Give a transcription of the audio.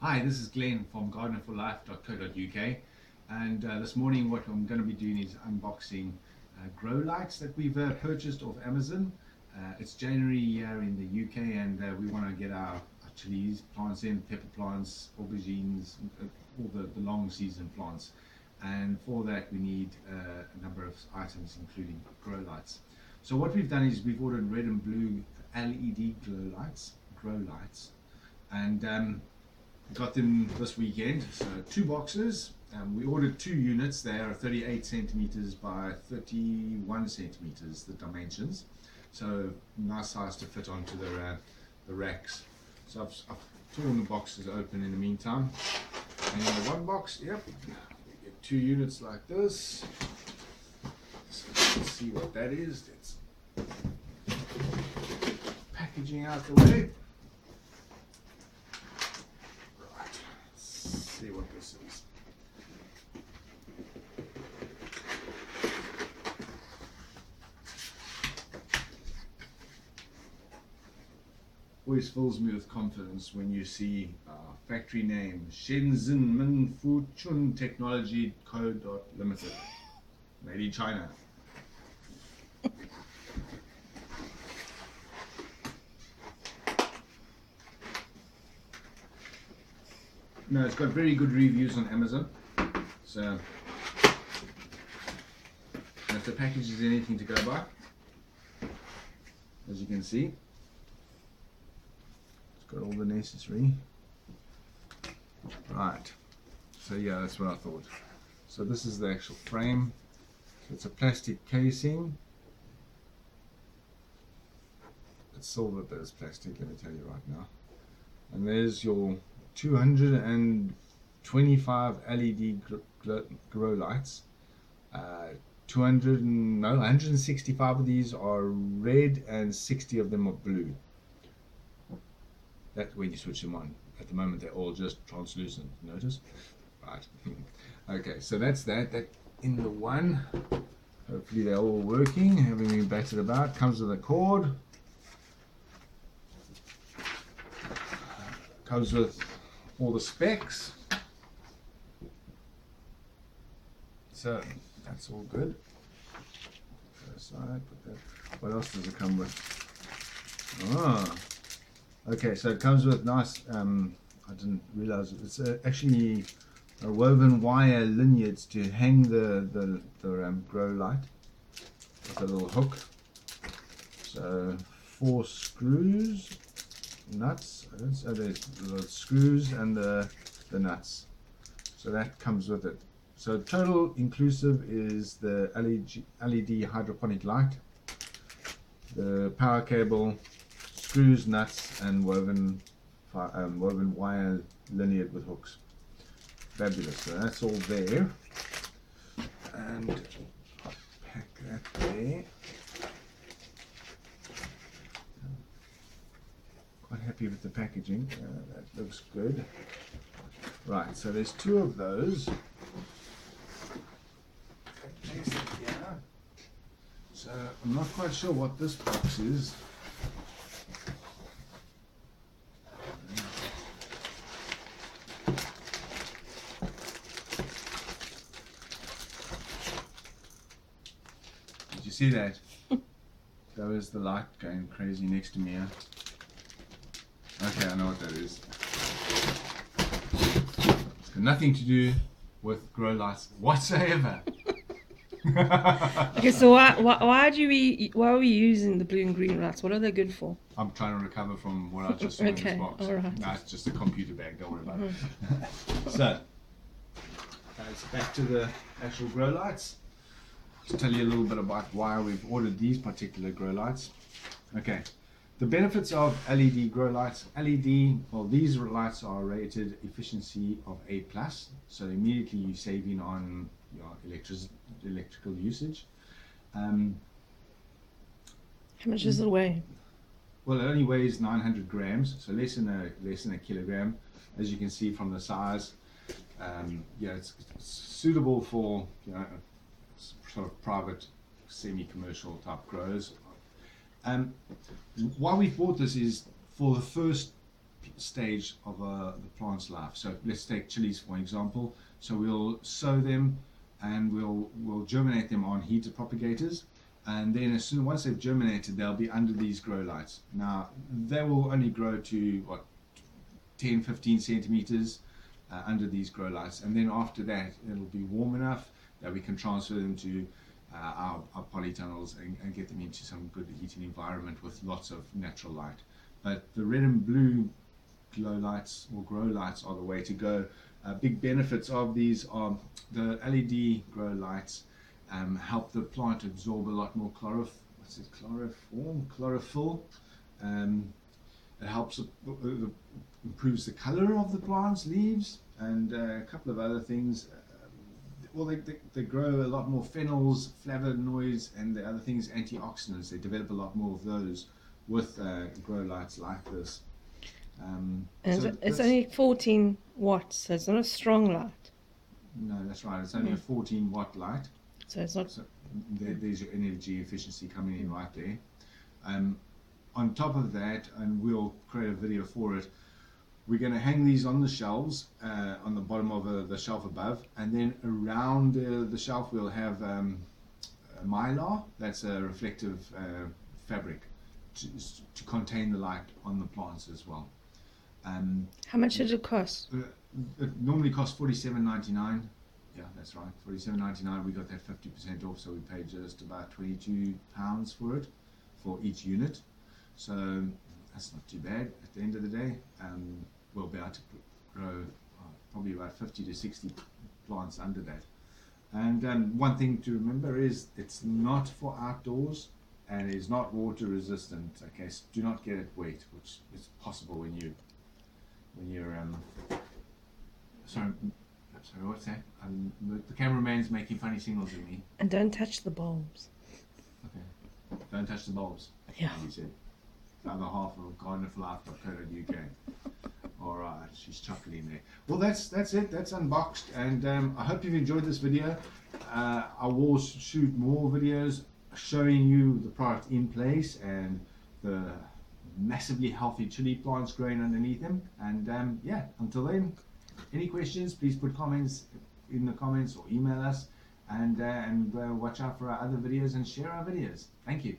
Hi, this is Glenn from gardenerforlife.co.uk and uh, this morning what I'm going to be doing is unboxing uh, grow lights that we've uh, purchased off Amazon. Uh, it's January here in the UK and uh, we want to get our, our chilies plants in, pepper plants, aubergines, uh, all the, the long season plants and for that we need a number of items including grow lights. So what we've done is we've ordered red and blue LED glow lights, grow lights and um, got them this weekend. So two boxes. Um, we ordered two units. They are 38 centimeters by 31 centimeters, the dimensions. So nice size to fit onto the, uh, the racks. So I've, I've torn the boxes open in the meantime. And in the one box, yep, get two units like this. So let's see what that is. That's packaging out the way. Always fills me with confidence when you see uh, factory name Shenzhen Minfu Chun Technology Co. Limited, made in China. No, it's got very good reviews on Amazon. So, if the package is anything to go by, as you can see, it's got all the necessary. Right. So yeah, that's what I thought. So this is the actual frame. So it's a plastic casing. It's silver, but it's plastic. Let me tell you right now. And there's your 225 LED grow lights. Uh, 200 no 165 of these are red and 60 of them are blue. That's when you switch them on. At the moment they're all just translucent. Notice, right? okay, so that's that. That in the one. Hopefully they're all working. Having been battered about. Comes with a cord. Comes with all the specs. So that's all good. Aside, put that. What else does it come with? Ah, okay. So it comes with nice. Um, I didn't realize it. it's uh, actually a woven wire lanyards to hang the the, the um, grow light with a little hook. So four screws nuts. So there's the screws and the, the nuts. So that comes with it. So total inclusive is the LED, LED hydroponic light, the power cable, screws, nuts, and woven um, woven wire lineared with hooks. Fabulous. So that's all there. And pack that there. Quite happy with the packaging. Uh, that looks good. Right, so there's two of those. So I'm not quite sure what this box is. Did you see that? that was the light going crazy next to me. Huh? Okay, I know what that is. It's got nothing to do with grow lights whatsoever. okay, so why, why why do we why are we using the blue and green lights? What are they good for? I'm trying to recover from what I just saw okay, in this box. all right. No, it's just a computer bag. Don't worry about it. Mm-hmm. so, let's back to the actual grow lights. To tell you a little bit about why we've ordered these particular grow lights. Okay, the benefits of LED grow lights. LED, well, these lights are rated efficiency of A+, plus, so immediately you're saving on your electric, electrical usage. Um, How much does it weigh? well, it only weighs 900 grams, so less than a less than a kilogram, as you can see from the size. Um, yeah, it's, it's suitable for you know sort of private, semi-commercial type grows um, why we bought this is for the first stage of uh, the plant's life. So let's take chilies for example. So we'll sow them and we'll we'll germinate them on heated propagators and then as soon once they've germinated they'll be under these grow lights now they will only grow to what 10 15 centimeters uh, under these grow lights and then after that it'll be warm enough that we can transfer them to uh, our, our polytunnels and, and get them into some good heating environment with lots of natural light. But the red and blue glow lights or grow lights are the way to go. Uh, big benefits of these are the LED grow lights um, help the plant absorb a lot more chloroph what's it chloroform? Chlorophyll. Um, it helps uh, improves the color of the plant's leaves and uh, a couple of other things well they, they, they grow a lot more phenols flavonoids and the other things antioxidants they develop a lot more of those with uh, grow lights like this um, And so it's- only 14 watts, so it's not a strong light. no that's right it's only a 14 watt light So it's not. So there, there's your energy efficiency coming in right there. Um, on top of that, and we'll create a video for it, we're going to hang these on the shelves, uh, on the bottom of uh, the shelf above, and then around uh, the shelf we'll have um, mylar, that's a reflective uh, fabric, to, to contain the light on the plants as well. Um, How much did it cost? uh, it normally costs forty seven ninety nine. Yeah, that's right. Forty seven ninety nine. We got that fifty percent off, so we paid just about twenty two pounds for it, for each unit. So that's not too bad. At the end of the day, um, we'll be able to grow uh, probably about fifty to sixty plants under that. And um, one thing to remember is it's not for outdoors and it's not water resistant. Okay, so do not get it wet, which is possible when you when you're um, sorry, sorry, what's that? Um, the, the cameraman's making funny signals at me. And don't touch the bulbs. Okay, don't touch the bulbs. Yeah. You said the other half of gardenerforlife.co.uk. All right, she's chuckling there. Well, that's that's it. That's unboxed, and um, I hope you've enjoyed this video. Uh, I will shoot more videos showing you the product in place and the massively healthy chili plants growing underneath them. And um, yeah, until then, any questions? Please put comments in the comments or email us, and uh, and uh, watch out for our other videos and share our videos. Thank you.